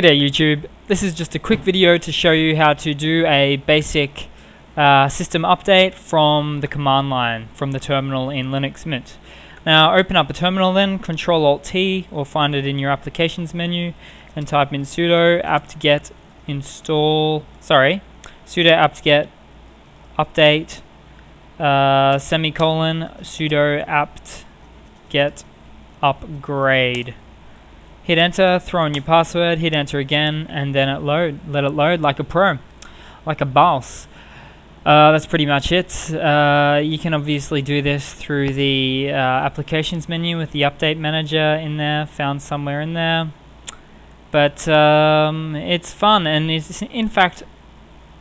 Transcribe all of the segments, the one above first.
G'day YouTube, this is just a quick video to show you how to do a basic uh, system update from the command line from the terminal in Linux Mint. Now open up a terminal then, Control Alt T or find it in your applications menu and type in sudo apt-get install, sorry, sudo apt-get update uh, semicolon sudo apt-get upgrade hit enter, throw in your password, hit enter again, and then it load. Let it load like a pro, like a boss. Uh, that's pretty much it. Uh, you can obviously do this through the uh, applications menu with the update manager in there, found somewhere in there. But um, it's fun and it's in fact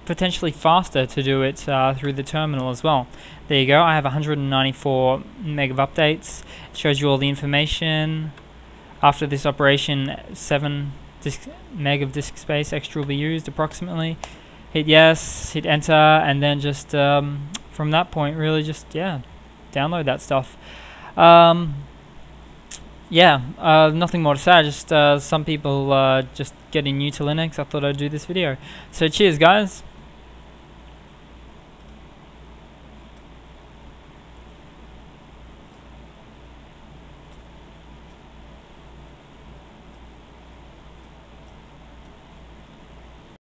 potentially faster to do it uh, through the terminal as well. There you go, I have 194 meg of updates. It shows you all the information, after this operation, 7 disk meg of disk space extra will be used approximately. Hit yes, hit enter, and then just um, from that point, really just, yeah, download that stuff. Um, yeah, uh, nothing more to say. Just uh, some people uh, just getting new to Linux. I thought I'd do this video. So cheers, guys.